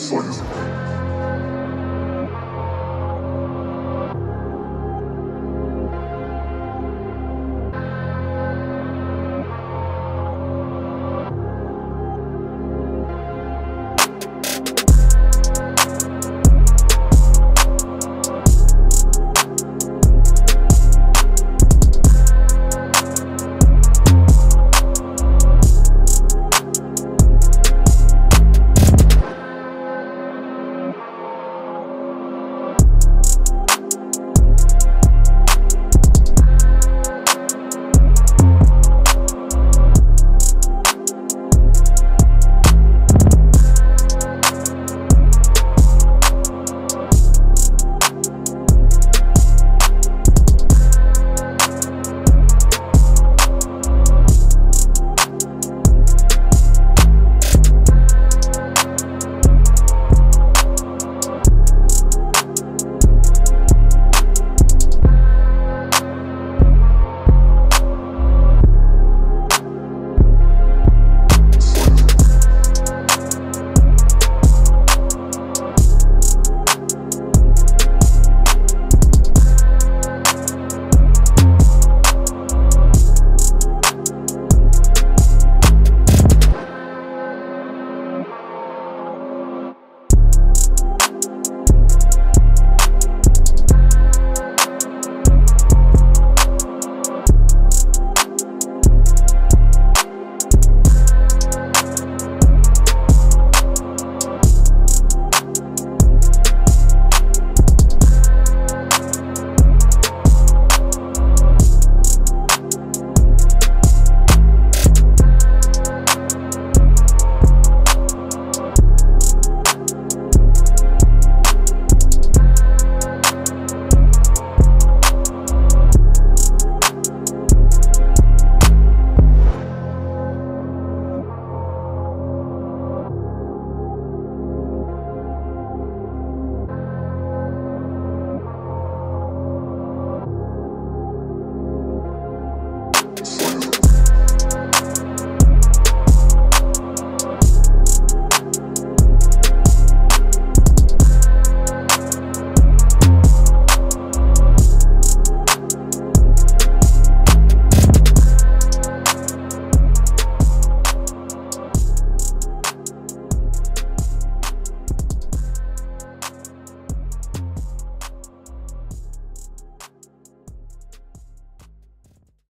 You.